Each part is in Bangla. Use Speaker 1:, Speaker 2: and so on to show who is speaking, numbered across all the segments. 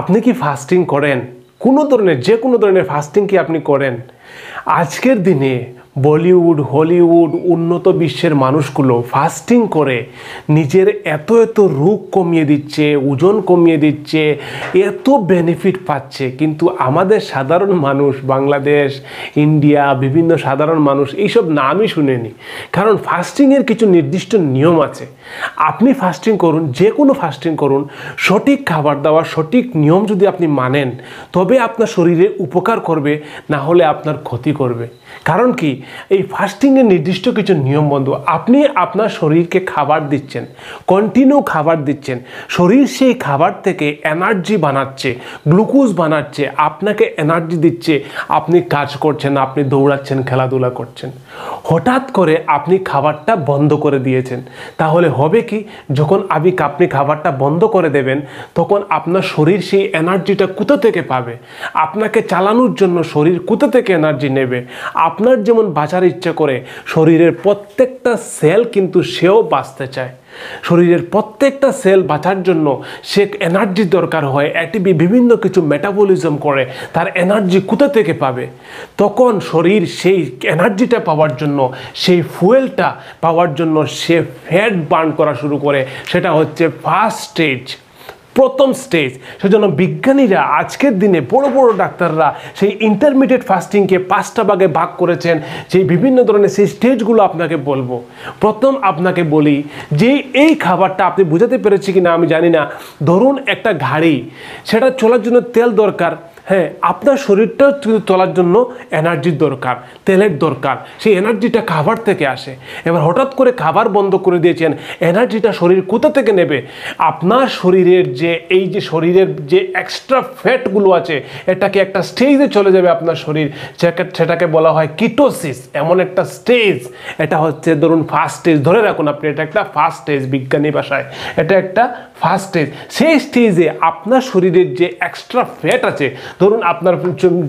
Speaker 1: আপনি কি ফাস্টিং করেন? কোনো ধরনের, যে কোনো ধরনের ফাস্টিং কি আপনি করেন? আজকের দিনে বলিউড, হলিউড, উন্নত বিশ্বের মানুষগুলো ফাস্টিং করে নিজের এত এত রোগ কমিয়ে দিচ্ছে, ওজন কমিয়ে দিচ্ছে, এত বেনিফিট পাচ্ছে। কিন্তু আমাদের সাধারণ মানুষ, বাংলাদেশ, ইন্ডিয়া, বিভিন্ন সাধারণ মানুষ, এইসব নামই শুনেনি। কারণ ফাস্টিংয়ের কিছু নির্দিষ্ট নিয়ম আছে। আপনি ফাস্টিং করুন যে কোনো ফাস্টিং করুন, সঠিক খাবার দাবার সঠিক নিয়ম যদি আপনি মানেন, তবে আপনার শরীরে উপকার করবে, না হলে আপনার ক্ষতি করবে। কারণ কি, এই ফাস্টিংয়ের নির্দিষ্ট কিছু নিয়ম বন্ধু, আপনি আপনার শরীরকে খাবার দিচ্ছেন কন্টিনিউ খাবার দিচ্ছেন, শরীর সেই খাবার থেকে এনার্জি বানাচ্ছে গ্লুকোজ বানাচ্ছে, আপনাকে এনার্জি দিচ্ছে, আপনি কাজ করছেন, আপনি দৌড়াচ্ছেন, খেলাধুলা করছেন। হঠাৎ করে আপনি খাবারটা বন্ধ করে দিয়েছেন। তাহলে হবে কি, যখন আপনি আপনি খাবারটা বন্ধ করে দেবেন, তখন আপনার শরীর সেই এনার্জিটা কোথা থেকে পাবে? আপনাকে চালানোর জন্য শরীর কোথা থেকে এনার্জি নেবে? আপনার যেমন বাঁচার ইচ্ছা করে, শরীরের প্রত্যেকটা সেল কিন্তু সেও বাঁচতে চায়। শরীরের প্রত্যেকটা সেল বাঁচার জন্য সে এনার্জির দরকার হয় অ্যাটিপি বিভিন্ন কিছু মেটাবলিজম করে, তার এনার্জি কোথা থেকে পাবে? তখন শরীর সেই এনার্জিটা পাওয়ার জন্য, সেই ফুয়েলটা পাওয়ার জন্য সে ফ্যাট বার্ন করা শুরু করে, সেটা হচ্ছে ফার্স্ট স্টেজ প্রথম স্টেজ সেজন্য বিজ্ঞানীরা আজকের দিনে বড় বড় ডাক্তাররা সেই ইন্টারমিডিয়েট ফাস্টিংকে পাঁচটা ভাগে ভাগ করেছেন। সেই বিভিন্ন ধরনের সেই স্টেজগুলো আপনাকে বলব। প্রথম আপনাকে বলি যে এই খাবারটা আপনি বুঝাতে পেরেছি কি না আমি জানি না। ধরুন একটা গাড়ি সেটা চলার জন্য তেল দরকার। হ্যাঁ আপনার শরীরটাও কিন্তু চলার জন্য এনার্জির দরকার, তেলের দরকার। সেই এনার্জিটা খাবার থেকে আসে। এবার হঠাৎ করে খাবার বন্ধ করে দিয়েছেন এনার্জিটা শরীর কোথা থেকে নেবে? আপনার শরীরের যে, এই যে শরীরের যে এক্সট্রা ফ্যাটগুলো আছে, এটাকে একটা স্টেজে চলে যাবে আপনার শরীর। সেটাকে বলা হয় কিটোসিস এমন একটা স্টেজ এটা হচ্ছে ধরুন ফার্স্ট স্টেজ ধরে রাখুন আপনি, এটা একটা ফার্স্ট স্টেজ বিজ্ঞানী ভাষায়। এটা একটা ফার্স্ট স্টেজ সেই স্টেজে আপনার শরীরের যে এক্সট্রা ফ্যাট আছে ধরুন আপনার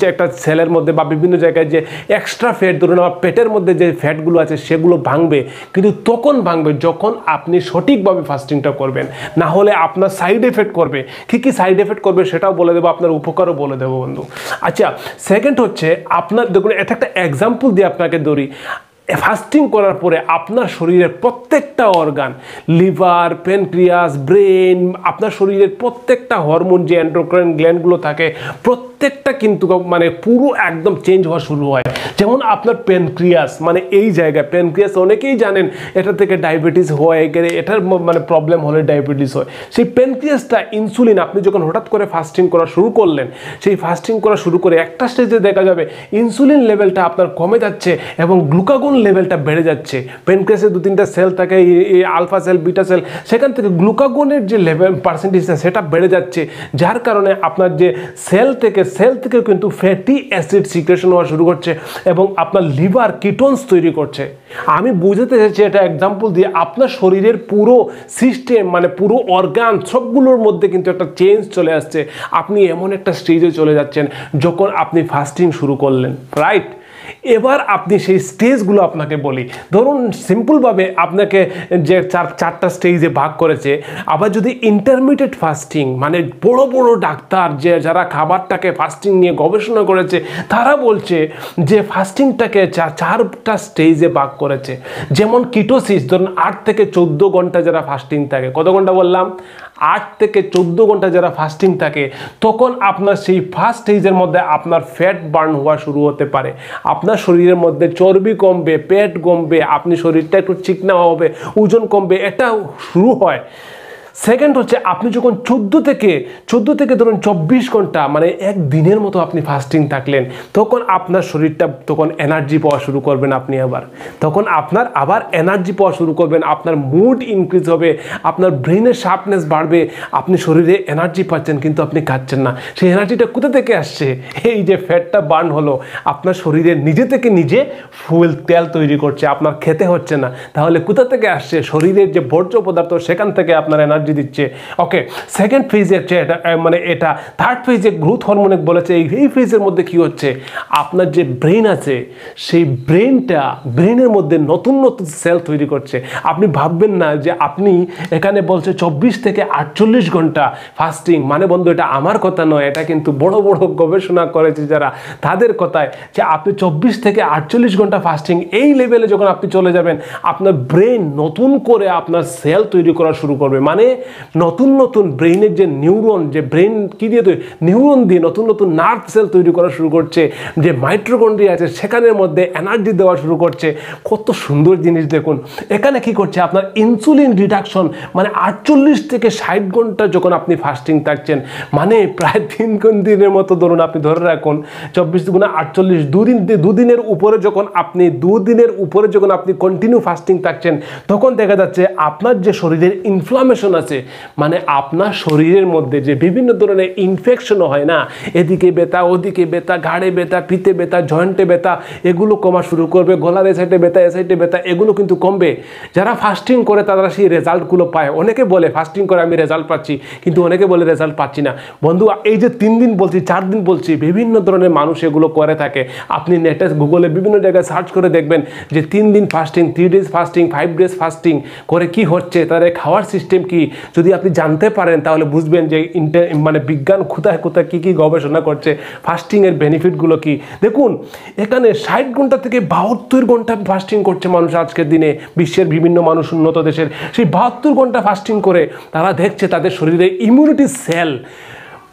Speaker 1: যে একটা সেলের মধ্যে বা বিভিন্ন জায়গায় যে এক্সট্রা ফ্যাট ধরুন আমার পেটের মধ্যে যে ফ্যাটগুলো আছে, সেগুলো ভাঙবে, কিন্তু তখন ভাঙবে যখন আপনি সঠিকভাবে ফাস্টিংটা করবেন। না হলে আপনার সাইড এফেক্ট করবে। কী কী সাইড এফেক্ট করবে সেটাও বলে দেবো, আপনার উপকারও বলে দেবো বন্ধু। আচ্ছা সেকেন্ড হচ্ছে আপনার, দেখুন, এটা একটা এক্সাম্পল দিয়ে আপনাকে ধরি। ফাস্টিং করার পরে আপনার শরীরের প্রত্যেকটা অর্গান লিভার প্যানক্রিয়াস ব্রেন আপনার শরীরের প্রত্যেকটা হরমোন যে অ্যান্ড্রোক্রাইন গ্ল্যান্ডগুলো থাকে প্রত্যেকটা কিন্তু মানে পুরো একদম চেঞ্জ হওয়া শুরু হয়। যেমন আপনার প্যানক্রিয়াস মানে এই জায়গায় প্যানক্রিয়াস অনেকেই জানেন, এটা থেকে ডায়াবেটিস হয় গেলে এটার মানে প্রবলেম হলে ডায়াবেটিস হয়। সেই প্যানক্রিয়াসটা ইনসুলিন আপনি যখন হঠাৎ করে ফাস্টিং করা শুরু করলেন, সেই ফাস্টিং করা শুরু করে একটা স্টেজে দেখা যাবে ইনসুলিন লেভেলটা আপনার কমে যাচ্ছে এবং গ্লুকাগন লেভেলটা বেড়ে যাচ্ছে। প্যানক্রিয়াসে দু তিনটা সেল থাকে আলফা সেল বিটা সেল সেখান থেকে গ্লুকাগনের যে লেভেল পার্সেন্টেজ সেটা বেড়ে যাচ্ছে। যার কারণে আপনার যে সেল থেকে সেল থেকে কিন্তু ফ্যাটি অ্যাসিড সিক্রেশন হওয়া শুরু করছে এবং আপনার লিভার কিটোনস তৈরি করছে। আমি বুঝাতে চাইছি এটা এক্সাম্পল দিয়ে আপনার শরীরের পুরো সিস্টেম মানে পুরো অর্গান সবগুলোর মধ্যে কিন্তু একটা চেঞ্জ চলে আসছে। আপনি এমন একটা স্টেজে চলে যাচ্ছেন যখন আপনি ফাস্টিং শুরু করলেন রাইট এবার আপনি সেই স্টেজগুলো আপনাকে বলি। ধরুন সিম্পলভাবে আপনাকে যে চার, চারটা স্টেজে ভাগ করেছে, আবার যদি ইন্টারমিডিয়েট ফাস্টিং মানে বড় বড় ডাক্তার যে যারা খাবারটাকে ফাস্টিং নিয়ে গবেষণা করেছে, তারা বলছে যে ফাস্টিংটাকে চারটা স্টেজে ভাগ করেছে। যেমন কিটোসিস ধরুন আট থেকে চোদ্দ ঘণ্টা যারা ফাস্টিং থাকে, কত ঘণ্টা বললাম? আট থেকে চোদ্দ ঘণ্টা যারা ফাস্টিং থাকে, তখন আপনার সেই ফার্স্ট স্টেজের মধ্যে আপনার ফ্যাট বার্ন হওয়া শুরু হতে পারে। আপনার শরীরের মধ্যে চর্বি কমবে, পেট কমবে আপনি শরীরটা একটু চিকনা হবে, ওজন কমবে, এটা শুরু হয়। সেকেন্ড হচ্ছে, আপনি যখন চোদ্দ থেকে চোদ্দ থেকে ধরুন চব্বিশ ঘণ্টা মানে এক দিনের মতো আপনি ফাস্টিং থাকলেন, তখন আপনার শরীরটা, তখন এনার্জি পাওয়া শুরু করবেন আপনি আবার। তখন আপনার আবার এনার্জি পাওয়া শুরু করবেন, আপনার মুড ইনক্রিজ হবে, আপনার ব্রেনের শার্পনেস বাড়বে, আপনি শরীরে এনার্জি পাচ্ছেন, কিন্তু আপনি খাচ্ছেন না। সেই এনার্জিটা কোথা থেকে আসছে? এই যে ফ্যাটটা বার্ন হলো, আপনার শরীরে নিজে থেকে নিজে ফুয়েল তেল তৈরি করছে, আপনার খেতে হচ্ছে না। তাহলে কোথা থেকে আসছে? শরীরের যে বর্জ্য পদার্থ, সেখান থেকে আপনার এনার্জি এনার্জি দিচ্ছে। ওকে সেকেন্ড ফেজে হচ্ছে এটা মানে এটা থার্ড ফেজে গ্রোথ হরমোনে বলেছে, এই ফেজের মধ্যে কি হচ্ছে? আপনার যে ব্রেন আছে, সেই ব্রেনটা ব্রেনের মধ্যে নতুন নতুন সেল তৈরি করছে। আপনি ভাববেন না যে আপনি এখানে বলছে চব্বিশ থেকে আটচল্লিশ ঘণ্টা ফাস্টিং মানে বন্ধু, এটা আমার কথা নয়, এটা কিন্তু বড় বড় গবেষণা করেছে যারা তাদের কথায় যে আপনি চব্বিশ থেকে আটচল্লিশ ঘণ্টা ফাস্টিং এই লেভেলে যখন আপনি চলে যাবেন, আপনার ব্রেন নতুন করে আপনার সেল তৈরি করা শুরু করবে। মানে নতুন নতুন ব্রেইনের যে নিউরন, যে ব্রেন কি দিয়ে তৈরি, নিউরন দিয়ে নতুন নতুন নার্ভ সেল তৈরি করা শুরু করছে, যে মাইট্রোকন্ড্রিয়া আছে সেখানের মধ্যে এনার্জি দেওয়া শুরু করছে। কত সুন্দর জিনিস দেখুন। এখানে কি করছে? আপনার ইনসুলিন রিডাকশন মানে আটচল্লিশ থেকে ষাট ঘণ্টা যখন আপনি ফাস্টিং থাকছেন মানে প্রায় তিন কোন দিনের মতো ধরুন আপনি ধরে রাখুন, চব্বিশ গুণা আটচল্লিশ, দুদিন, দুদিনের উপরে যখন আপনি, দুদিনের উপরে যখন আপনি কন্টিনিউ ফাস্টিং থাকছেন, তখন দেখা যাচ্ছে আপনার যে শরীরের ইনফ্লামেশন আছে মানে আপনার শরীরের মধ্যে যে বিভিন্ন ধরনের ইনফেকশনও হয় না, এদিকে ব্যথা, ওদিকে ব্যথা, ঘাড়ে ব্যথা পিতে ব্যথা জয়েন্টে ব্যথা, এগুলো কমা শুরু করবে, গলার এ সাইডে ব্যথা, এ সাইডে ব্যথা, এগুলো কিন্তু কমবে। যারা ফাস্টিং করে তারা সেই রেজাল্টগুলো পায়। অনেকে বলে ফাস্টিং করে আমি রেজাল্ট পাচ্ছি। কিন্তু অনেকে বলে রেজাল্ট পাচ্ছি না। বন্ধু, এই যে তিন দিন বলছি, চার দিন বলছি, বিভিন্ন ধরনের মানুষ এগুলো করে থাকে। আপনি নেটে গুগলে বিভিন্ন জায়গায় সার্চ করে দেখবেন যে তিন দিন fasting three days fasting five days fasting করে কি হচ্ছে, তাদের খাওয়ার সিস্টেম কি? যদি আপনি জানতে পারেন, তাহলে বুঝবেন যে ইন্টার মানে বিজ্ঞান কোথায় কোথায় কী কী গবেষণা করছে ফাস্টিংয়ের বেনিফিটগুলো কি। দেখুন, এখানে ষাট ঘণ্টা থেকে বাহাত্তর ঘণ্টা ফাস্টিং করছে মানুষ আজকের দিনে, বিশ্বের বিভিন্ন মানুষ, উন্নত দেশের। সেই বাহাত্তর ঘণ্টা ফাস্টিং করে তারা দেখছে তাদের শরীরে ইমিউনিটি সেল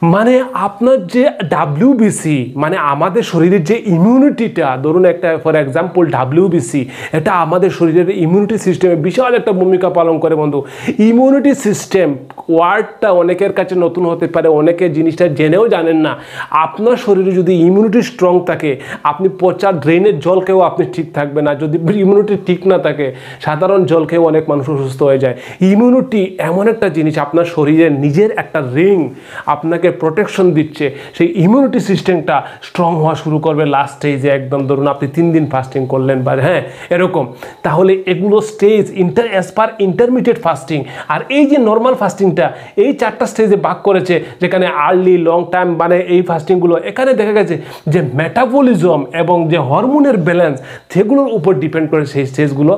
Speaker 1: মানে আপনার যে ডাব্লিউবিসি মানে আমাদের শরীরের যে ইমিউনিটিটা ধরুন একটা ফর এক্সাম্পল ডাব্লিউবিসি এটা আমাদের শরীরের ইমিউনিটি সিস্টেমে বিশাল একটা ভূমিকা পালন করে বন্ধু। ইমিউনিটি সিস্টেম ওয়ার্ডটা অনেকের কাছে নতুন হতে পারে, অনেকে জিনিসটা জেনেও জানেন না। আপনার শরীরে যদি ইমিউনিটি স্ট্রং থাকে, আপনি পচা ড্রেনের জল খেয়েও আপনি ঠিক থাকবে না। যদি ইমিউনিটি ঠিক না থাকে, সাধারণ জল খেয়েও অনেক মানুষ অসুস্থ হয়ে যায়। ইমিউনিটি এমন একটা জিনিস, আপনার শরীরের নিজের একটা রিং আপনাকে প্রোটেকশন দিচ্ছে, সেই ইমিউনিটি সিস্টেমটা স্ট্রং হওয়া শুরু করবে লাস্ট স্টেজে একদম। ধরুন আপনি তিন দিন ফাস্টিং করলেন বা হ্যাঁ এরকম। তাহলে এগুলো stage inter as per intermediate fasting আর এই যে নর্মাল ফাস্টিংটা এই চারটা স্টেজে ভাগ করেছে, যেখানে আর্লি লং টাইম মানে এই ফাস্টিংগুলো এখানে দেখা গেছে যে মেটাবলিজম এবং যে হরমোনের ব্যালেন্স সেগুলোর উপর ডিপেন্ড করে সেই স্টেজগুলো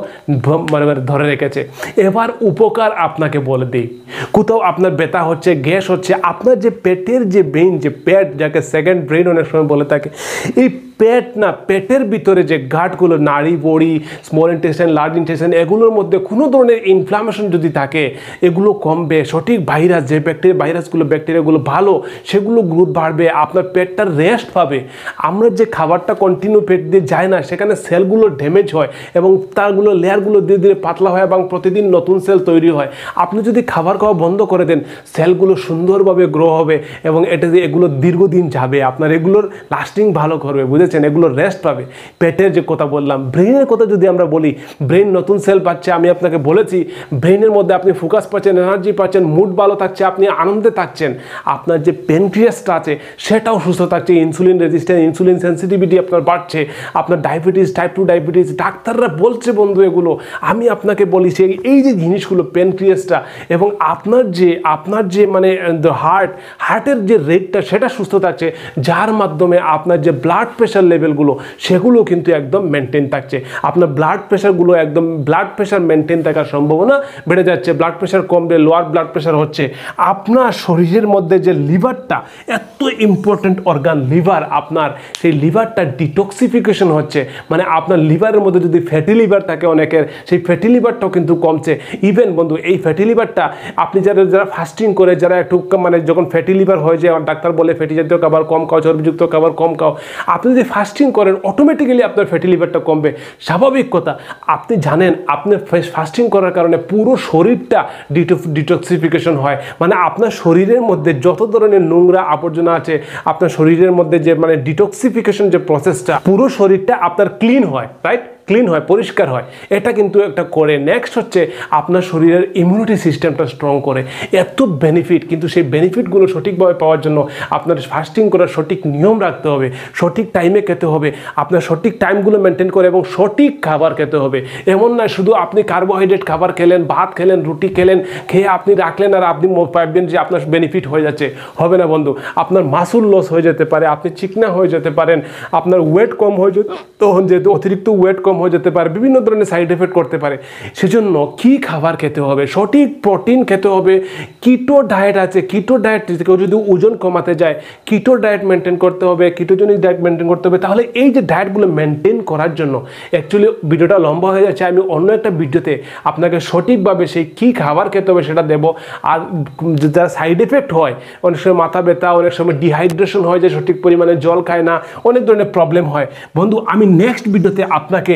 Speaker 1: মানে মানে ধরে রেখেছে। এবার উপকার আপনাকে বলে দিই। কোথাও আপনার ব্যথা হচ্ছে, গ্যাস হচ্ছে, আপনার যে পেটের যে ব্রেন যে পেট যাকে সেকেন্ড ব্রেন অনেক সময় বলে থাকে এই পেট না, পেটের ভিতরে যে গাঁটগুলো নাড়ি, বড়ি স্মল ইন্টেস্টাইন লার্জ ইন্টেস্টাইন এগুলোর মধ্যে কোনো ধরনের ইনফ্লামেশন যদি থাকে, এগুলো কমবে, সঠিক ভাইরাস যে ব্যাকটেরিয়া ভাইরাসগুলো ব্যাকটেরিয়াগুলো ভালো, সেগুলো গ্রোথ বাড়বে, আপনার পেটটা রেস্ট পাবে। আমরা যে খাবারটা কন্টিনিউ পেট দিয়ে যায় না, সেখানে সেলগুলো ড্যামেজ হয় এবং তারগুলো লেয়ারগুলো ধীরে ধীরে পাতলা হয় এবং প্রতিদিন নতুন সেল তৈরি হয়। আপনি যদি খাবার খাওয়া বন্ধ করে দেন সেলগুলো সুন্দরভাবে গ্রো হবে এবং এটা এগুলো দীর্ঘদিন যাবে, আপনার এগুলোর লাস্টিং ভালো করবে, বুঝেছেন? এগুলো রেস্ট পাবে। পেটের যে কথা বললাম ব্রেনের কথা যদি আমরা বলি ব্রেন নতুন সেল পাচ্ছে, আমি আপনাকে বলেছি ব্রেনের মধ্যে আপনি ফোকাস পাচ্ছেন এনার্জি পাচ্ছেন মুড ভালো থাকছে, আপনি আনন্দে থাকছেন, আপনার যে পেনক্রিয়াসটা আছে, সেটাও সুস্থ থাকছে ইনসুলিন রেজিস্ট্যান্স ইনসুলিন সেন্সিটিভিটি আপনার বাড়ছে, আপনার ডায়াবেটিস টাইপ টু ডায়াবেটিস ডাক্তাররা বলছে বন্ধু এগুলো, আমি আপনাকে বলি, সেই, এই যে জিনিসগুলো পেনক্রিয়াসটা এবং আপনার যে আপনার যে মানে হার্ট হার্টের যে রেটটা সেটা সুস্থ থাকছে, যার মাধ্যমে আপনার যে ব্লাড প্রেশার লেভেলগুলো সেগুলো কিন্তু একদম মেনটেন থাকছে। আপনার ব্লাড প্রেশারগুলো একদম ব্লাড প্রেশার মেনটেন থাকার সম্ভাবনা বেড়ে যাচ্ছে ব্লাড প্রেশার কমবে লোয়ার ব্লাড প্রেশার হচ্ছে। আপনার শরীরের মধ্যে যে লিভারটা এত ইম্পর্ট্যান্ট অর্গান লিভার আপনার, সেই লিভারটা ডিটক্সিফিকেশন হচ্ছে। মানে আপনার লিভারের মধ্যে যদি ফ্যাটি লিভার থাকে অনেকের, সেই ফ্যাটি লিভারটাও কিন্তু কমছে। ইভেন বন্ধু, এই ফ্যাটি লিভারটা আপনি যারা যারা ফাস্টিং করে, যারা একটু মানে যখন ফ্যাটি লিভার হয়ে যায়, ডাক্তার বলে ফ্যাটি জাতীয় খাবার কম খাও, চর্বিযুক্ত খাবার কম খাও, আপনি যদি ফাস্টিং করেন অটোমেটিক্যালি আপনার ফ্যাটি লিভারটা কমবে। স্বাভাবিক কথা, আপনি জানেন আপনার ফাস্টিং করার কারণে পুরো শরীরটা ডিটক্সিফিকেশন হয়। মানে আপনার শরীরের মধ্যে যত ধরনের নোংরা আবর্জনা আছে, আপনার শরীরের মধ্যে যে মানে ডিটক্সিফিকেশন যে প্রসেসটা পুরো শরীরটা আপনার ক্লিন হয় রাইট ক্লিন হয়, পরিষ্কার হয়। এটা কিন্তু একটা করে। নেক্সট হচ্ছে আপনার শরীরের ইমিউনিটি সিস্টেমটা স্ট্রং করে। এত বেনিফিট কিন্তু সেই বেনিফিটগুলো সঠিকভাবে পাওয়ার জন্য আপনার ফাস্টিং করার সঠিক নিয়ম রাখতে হবে, সঠিক টাইমে খেতে হবে, আপনার সঠিক টাইমগুলো মেনটেন করে এবং সঠিক খাবার খেতে হবে। এমন না শুধু আপনি কার্বোহাইড্রেট খাবার খেলেন, ভাত খেলেন, রুটি খেলেন, খেয়ে আপনি রাখলেন আর আপনি ভাববেন যে আপনার বেনিফিট হয়ে যাচ্ছে। হবে না বন্ধু, আপনার মাসুল লস হয়ে যেতে পারে, আপনি চিকনা হয়ে যেতে পারেন, আপনার ওয়েট কম হয়ে যেতে তখন যেহেতু অতিরিক্ত ওয়েট কম হয়ে যেতে পারে, বিভিন্ন ধরনের সাইড এফেক্ট করতে পারে। সেজন্য কি খাবার খেতে হবে? সঠিক প্রোটিন খেতে হবে। কিটো ডায়েট আছে। কিটো ডায়েট কেউ যদি ওজন কমাতে যায় কিটো ডায়েট মেনটেন করতে হবে কিটোজনিক ডায়েট মেনটেন করতে হবে। তাহলে এই যে ডায়েটগুলো মেনটেন করার জন্য অ্যাকচুয়ালি ভিডিওটা লম্বা হয়ে যাচ্ছে। আমি অন্য একটা ভিডিওতে আপনাকে সঠিকভাবে সেই কী খাবার খেতে হবে সেটা দেবো। আর যারা সাইড এফেক্ট হয়, অনেক সময় মাথা ব্যথা, অনেক সময় ডিহাইড্রেশন হয় যে সঠিক পরিমাণে জল খায় না, অনেক ধরনের প্রবলেম হয়। বন্ধু, আমি নেক্সট ভিডিওতে আপনাকে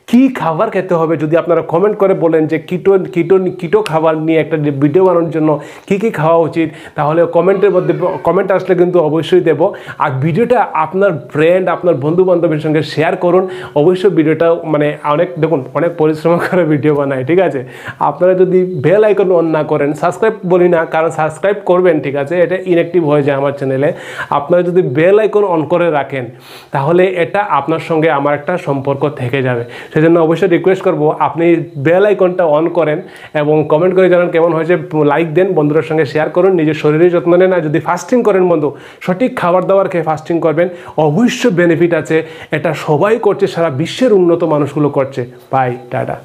Speaker 1: কি খাবার খেতে হবে? যদি আপনারা কমেন্ট করে বলেন যে কিটো কিটো কিটো খাবার নিয়ে একটা ভিডিও বানানোর জন্য কি কি খাওয়া উচিত, তাহলে কমেন্টের মধ্যে কমেন্ট আসলে কিন্তু অবশ্যই দেবো। আর ভিডিওটা আপনার ফ্রেন্ড আপনার বন্ধু বান্ধবের সঙ্গে শেয়ার করুন। অবশ্যই ভিডিওটা মানে অনেক, দেখুন, অনেক পরিশ্রম করে ভিডিও বানায়, ঠিক আছে? আপনারা যদি বেল আইকন অন না করেন সাবস্ক্রাইব বলি না, কারণ সাবস্ক্রাইব করবেন, ঠিক আছে? এটা ইনঅ্যাক্টিভ হয়ে যায় আমার চ্যানেলে আপনারা যদি বেল আইকন অন করে রাখেন, তাহলে এটা আপনার সঙ্গে আমার একটা সম্পর্ক থেকে যাবে। সেজন্য অবশ্যই রিকোয়েস্ট করব, আপনি বেল আইকনটা অন করেন এবং কমেন্ট করে জানান কেমন হয়েছে লাইক দেন, বন্ধুদের সঙ্গে শেয়ার করুন, নিজের শরীরের যত্ন নেন, আর যদি ফাস্টিং করেন বন্ধু, সঠিক খাবার দাবার খেয়ে ফাস্টিং করবেন অবশ্য বেনিফিট আছে, এটা সবাই করছে, সারা বিশ্বের উন্নত মানুষগুলো করছে। Bye tata.